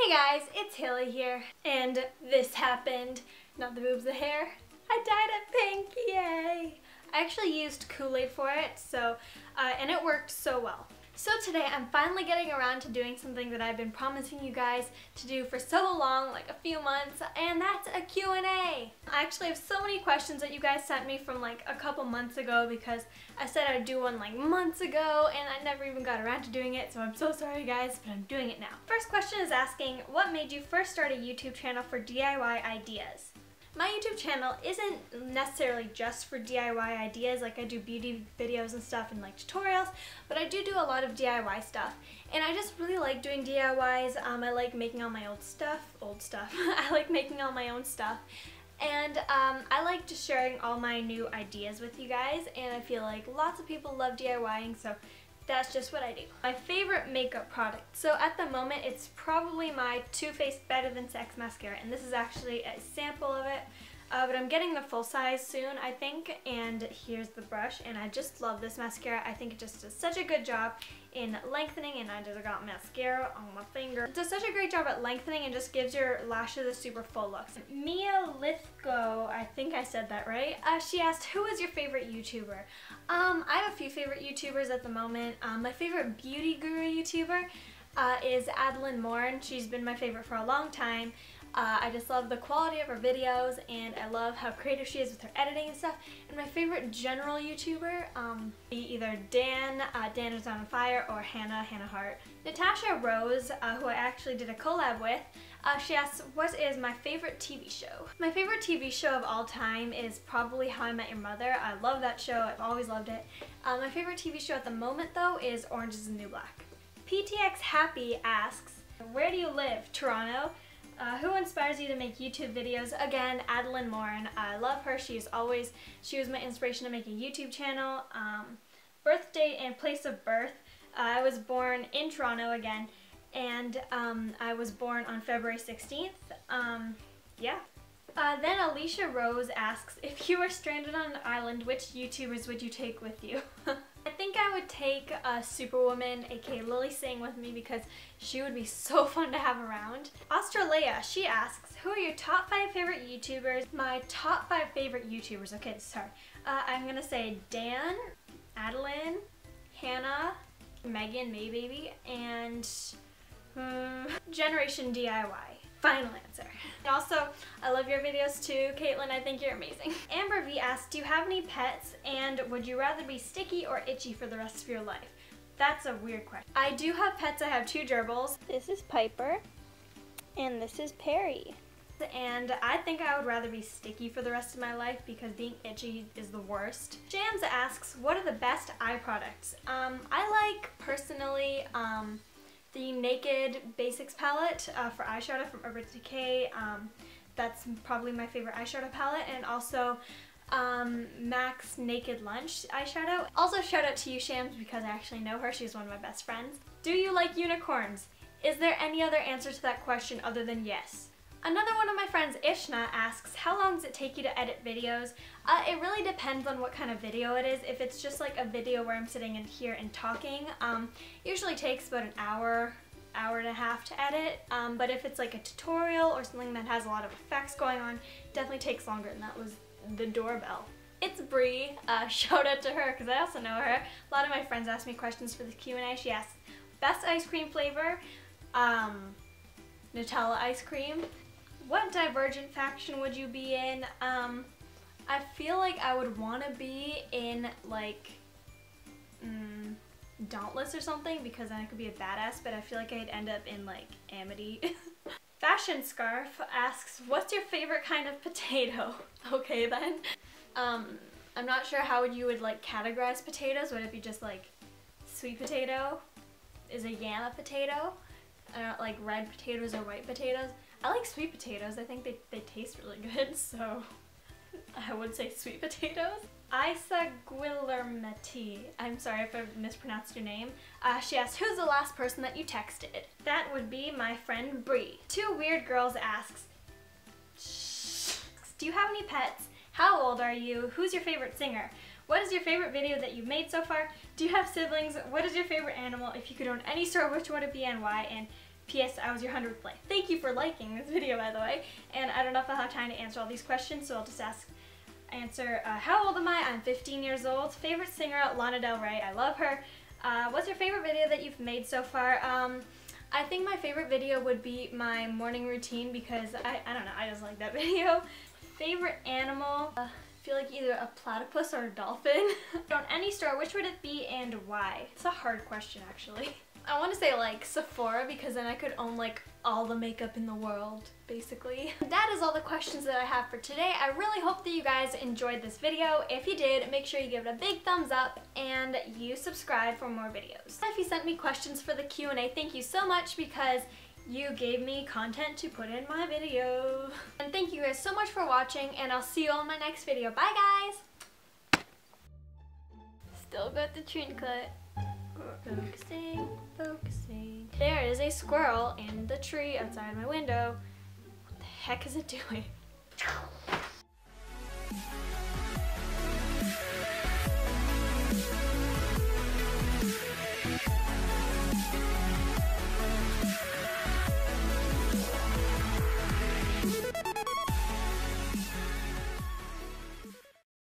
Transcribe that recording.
Hey guys, it's Haley here, and this happened. Not the boobs, the hair. I dyed it pink, yay! I actually used Kool-Aid for it, so, uh, and it worked so well. So today I'm finally getting around to doing something that I've been promising you guys to do for so long, like a few months, and that's a Q&A. I actually have so many questions that you guys sent me from like a couple months ago because I said I'd do one like months ago and I never even got around to doing it, so I'm so sorry guys, but I'm doing it now. First question is asking, what made you first start a YouTube channel for DIY ideas? My YouTube channel isn't necessarily just for DIY ideas, like I do beauty videos and stuff and like tutorials, but I do do a lot of DIY stuff. And I just really like doing DIYs. Um, I like making all my old stuff, old stuff. I like making all my own stuff. And um, I like just sharing all my new ideas with you guys, and I feel like lots of people love DIYing, so that's just what I do. My favorite makeup product. So at the moment, it's probably my Too Faced Better Than Sex mascara, and this is actually a sample of it. Uh, but I'm getting the full size soon, I think, and here's the brush, and I just love this mascara. I think it just does such a good job in lengthening, and I just got mascara on my finger. It does such a great job at lengthening and just gives your lashes a super full look. Mia Lithgo, I think I said that right, uh, she asked, who is your favorite YouTuber? Um, I have a few favorite YouTubers at the moment. Um, my favorite beauty guru YouTuber uh, is Adelaine Morin. She's been my favorite for a long time. Uh, I just love the quality of her videos and I love how creative she is with her editing and stuff. And my favorite general YouTuber, um, be either Dan, uh, Dan is on fire, or Hannah, Hannah Hart. Natasha Rose, uh, who I actually did a collab with, uh, she asks, what is my favorite TV show? My favorite TV show of all time is probably How I Met Your Mother. I love that show. I've always loved it. Uh, my favorite TV show at the moment, though, is Orange is the New Black. PTX Happy asks, where do you live? Toronto? Uh, who inspires you to make YouTube videos? Again, Adelaine Morin. I love her. She's always, she was my inspiration to make a YouTube channel. Um, birth date and place of birth. Uh, I was born in Toronto again, and um, I was born on February 16th. Um, yeah. Uh, then Alicia Rose asks, if you were stranded on an island, which YouTubers would you take with you? Would take a Superwoman, aka Lilly Singh, with me because she would be so fun to have around. Australia, she asks, who are your top five favorite YouTubers? My top five favorite YouTubers, okay, sorry. Uh, I'm gonna say Dan, Adelaine, Hannah, Megan Maybaby, and hmm, Generation DIY. Final answer. Also, I love your videos too, Caitlin. I think you're amazing. Amber V asked, do you have any pets and would you rather be sticky or itchy for the rest of your life? That's a weird question. I do have pets. I have two gerbils. This is Piper and this is Perry. And I think I would rather be sticky for the rest of my life because being itchy is the worst. Jams asks, what are the best eye products? Um, I like, personally, um, the Naked Basics palette uh, for eyeshadow from Urban Decay. Um, that's probably my favorite eyeshadow palette. And also um, MAC's Naked Lunch eyeshadow. Also shout out to you Shams because I actually know her. She's one of my best friends. Do you like unicorns? Is there any other answer to that question other than yes? Another one of my friends, Ishna, asks, how long does it take you to edit videos? Uh, it really depends on what kind of video it is. If it's just like a video where I'm sitting in here and talking, um, usually takes about an hour, hour and a half to edit. Um, but if it's like a tutorial or something that has a lot of effects going on, definitely takes longer, and that was the doorbell. It's Brie. Uh, shout out to her because I also know her. A lot of my friends ask me questions for the Q&A. She asks, best ice cream flavor? Um, Nutella ice cream what Divergent faction would you be in? Um, I feel like I would want to be in like mm, Dauntless or something because then I could be a badass, but I feel like I'd end up in like Amity. Fashion Scarf asks, what's your favorite kind of potato? okay then. Um, I'm not sure how you would like categorize potatoes. Would it be just like sweet potato? Is a yam a potato? I don't like red potatoes or white potatoes. I like sweet potatoes. I think they, they taste really good, so I would say sweet potatoes. Isa Guillermetti. I'm sorry if I mispronounced your name. Uh, she asked, who's the last person that you texted? That would be my friend Brie. Two Weird Girls asks, do you have any pets? How old are you? Who's your favorite singer? What is your favorite video that you've made so far? Do you have siblings? What is your favorite animal? If you could own any store, which would it be and why? And P.S. I was your 100th play. Thank you for liking this video, by the way. And I don't know if I'll have time to answer all these questions, so I'll just ask, answer, uh, how old am I? I'm 15 years old. Favorite singer, Lana Del Rey. I love her. Uh, what's your favorite video that you've made so far? Um, I think my favorite video would be my morning routine because I, I don't know, I just like that video. Favorite animal? Uh, I feel like either a platypus or a dolphin. On any store, which would it be and why? It's a hard question actually. I want to say like Sephora because then I could own like all the makeup in the world basically. That is all the questions that I have for today. I really hope that you guys enjoyed this video. If you did, make sure you give it a big thumbs up and you subscribe for more videos. If you sent me questions for the Q&A, thank you so much because you gave me content to put in my video. And thank you guys so much for watching and I'll see you all in my next video. Bye guys! Still got the trinket. Focusing, focusing. There is a squirrel in the tree outside my window. What the heck is it doing?